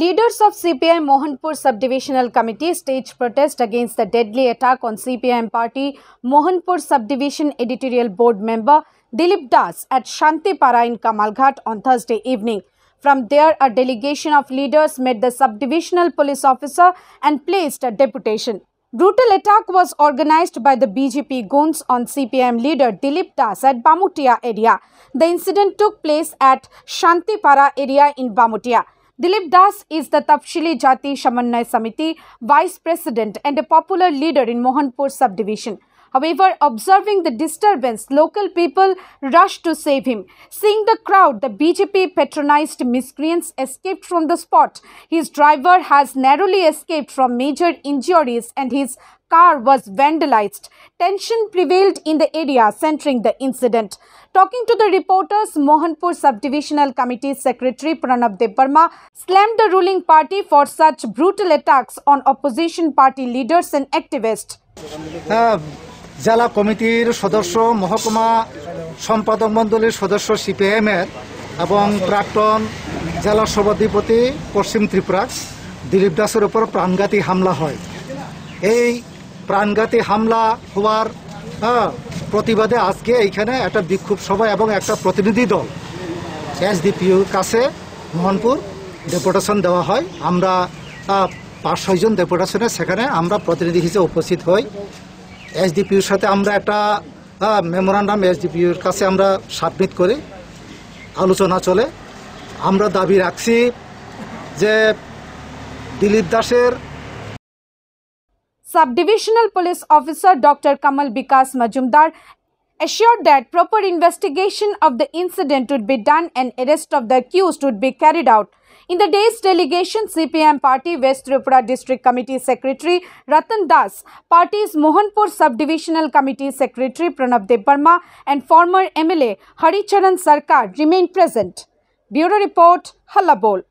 Leaders of CPI Mohanpur Subdivisional Committee staged protest against the deadly attack on CPIM party Mohanpur Subdivision Editorial Board member Dilip Das at Shantipara in Kamalghat on Thursday evening. From there, a delegation of leaders met the subdivisional police officer and placed a deputation. Brutal attack was organized by the BJP goons on CPM leader Dilip Das at Bamutia area. The incident took place at Shantipara area in Bamutia. Dilip Das is the Tapshili Jati Shamanay Samiti vice president and a popular leader in Mohanpur subdivision. However, observing the disturbance, local people rushed to save him. Seeing the crowd, the BJP patronized miscreants escaped from the spot. His driver has narrowly escaped from major injuries and his car was vandalized. Tension prevailed in the area centering the incident. Talking to the reporters, Mohanpur Subdivisional Committee Secretary Pranab Debarma slammed the ruling party for such brutal attacks on opposition party leaders and activists. হ্যাঁ, জেলা কমিটির সদস্য মহকুমা সম্পাদক মণ্ডলীর সদস্য CPM এর এবং প্রাক্তন জেলা সভাধিপতি পশ্চিম ত্রিপুরা দিলীপ দাসের উপর প্রাণঘাতী হামলা হয় এই প্রাণঘাতী হামলা হওয়ার হ্যাঁ, প্রতিবাদে আজকে এইখানে একটা বিক্ষোভ সভা এবং একটা প্রতিনিধি দল। এসডিপিউর কাছে মোহনপুর ডেপুটেশন দেওয়া হয়। আমরা পাঁচ ছয়জন ডেপুটেশনে সেখানে আমরা প্রতিনিধি হিসেবে উপস্থিত হই। এসডিপিউর সাথে আমরা একটা মেমোরান্ডাম এসডিপিউর কাছে আমরা সাবমিট করি। আলোচনা চলে। আমরা দাবি রাখছি যে দিলীপ দাসের Subdivisional Police Officer Dr. Kamal Bikas Majumdar assured that proper investigation of the incident would be done and arrest of the accused would be carried out. In the day's delegation, CPM Party West Tripura District Committee Secretary Ratan Das, party's Mohanpur Subdivisional Committee Secretary Pranab Debbarma and former MLA Haricharan Sarkar remained present. Bureau Report, Hallabol.